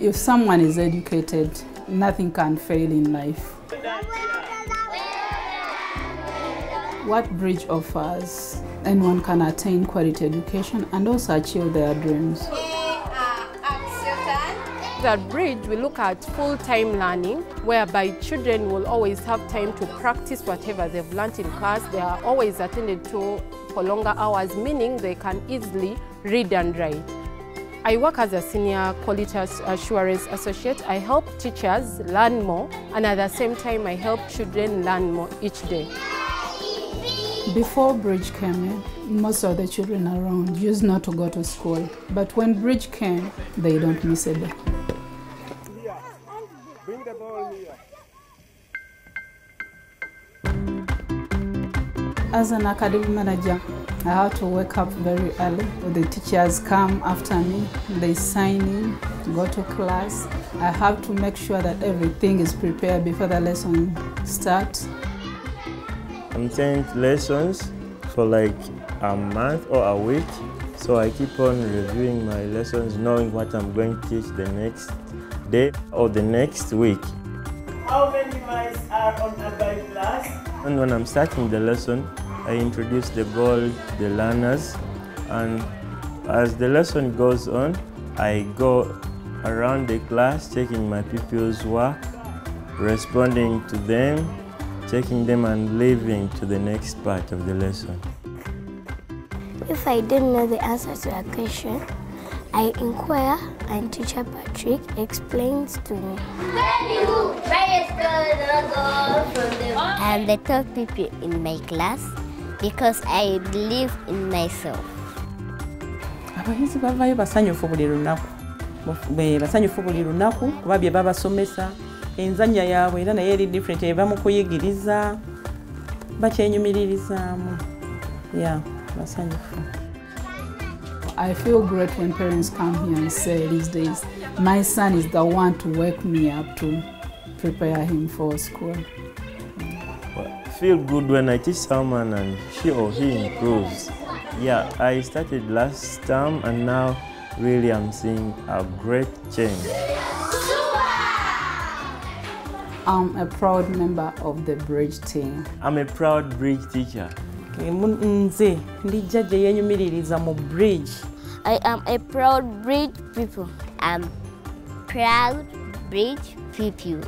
if someone is educated, nothing can fail in life. What Bridge offers, anyone can attain quality education and also achieve their dreams. At Bridge, we look at full-time learning, whereby children will always have time to practice whatever they've learnt in class. They are always attended to for longer hours, meaning they can easily read and write. I work as a senior quality assurance associate. I help teachers learn more, and at the same time, I help children learn more each day. Before Bridge came in, most of the children around used not to go to school. But when Bridge came, they don't miss a day. Bring the ball here. As an academic manager, I have to wake up very early. The teachers come after me, they sign in, go to class. I have to make sure that everything is prepared before the lesson starts. I'm sent lessons for like a month or a week. So I keep on reviewing my lessons, knowing what I'm going to teach the next day or the next week. How many miles are on a Bible class? And when I'm starting the lesson, I introduce the goal, the learners, and as the lesson goes on, I go around the class checking my pupils' work, responding to them, checking them and leaving to the next part of the lesson. If I don't know the answer to a question, I inquire and teacher Patrick explains to me. I am the top people in my class because I believe in myself. abayizi bavayo basanyufu buli lunaku basanyufu buli lunaku kuba bye babasomesa enzanya yaabwe era naye eri different eva mu kuyigiriza bakyenyumiririzaamu ya basanyufu I feel great when parents come here and say these days, my son is the one to wake me up to prepare him for school. Well, feel good when I teach someone and she or he improves. Yeah, I started last term and now really I'm seeing a great change. I'm a proud member of the Bridge team. I'm a proud bridge teacher. Okay, mu- nze ndi jjajja yeenyumiririza mu bridge I am a proud bridge people. I'm proud bridge people.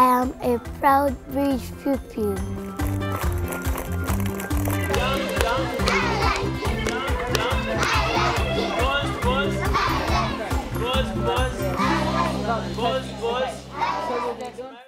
I am a proud bridge pupil. Boss, boss. Boss, boss.